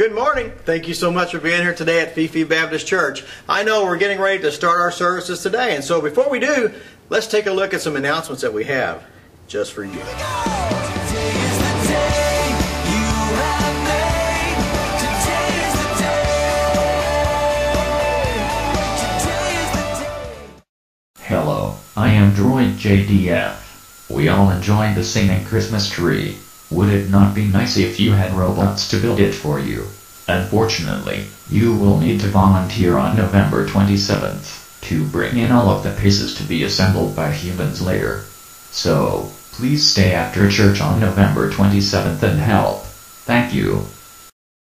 Good morning. Thank you so much for being here today at Fee Fee Baptist Church. I know we're getting ready to start our services today, and so before we do, let's take a look at some announcements that we have just for you. Hello, I am Droid JDF. We all enjoy the singing Christmas tree. Would it not be nice if you had robots to build it for you? Unfortunately, you will need to volunteer on November 27th to bring in all of the pieces to be assembled by humans later. So, please stay after church on November 27th and help. Thank you.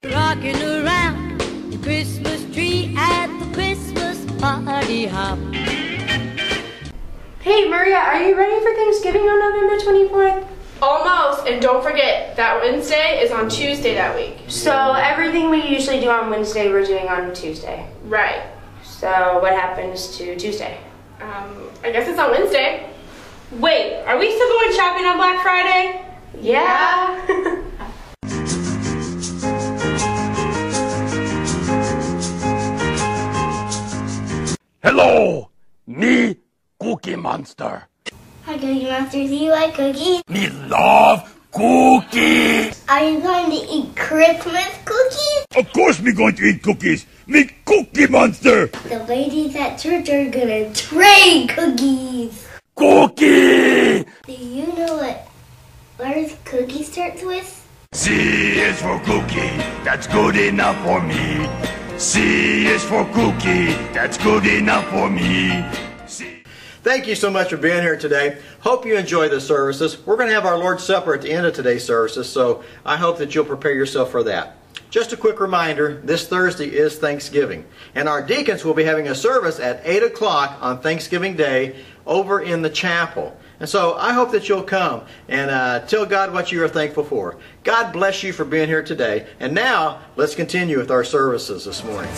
Rocking around the Christmas tree at the Christmas party hop. Hey Maria, are you ready for Thanksgiving on November 24th? Almost, and don't forget that Wednesday is on Tuesday that week. So everything we usually do on Wednesday, we're doing on Tuesday. Right. So what happens to Tuesday? Um, I guess it's on Wednesday. Wait, are we still going shopping on Black Friday? Yeah. Hello, me Cookie Monster. Hi, Cookie Monster. Do you like cookies? Me love cookies. Are you going to eat Christmas cookies? Of course we're going to eat cookies. Me Cookie Monster. The ladies at church are gonna trade cookies. Cookie. Do you know what letters cookie starts with? C is for cookie. That's good enough for me. C is for cookie. That's good enough for me. Thank you so much for being here today. Hope you enjoy the services. We're going to have our Lord's Supper at the end of today's services, so I hope that you'll prepare yourself for that. Just a quick reminder, this Thursday is Thanksgiving, and our deacons will be having a service at 8 o'clock on Thanksgiving Day over in the chapel. And so I hope that you'll come and uh, tell God what you are thankful for. God bless you for being here today. And now, let's continue with our services this morning.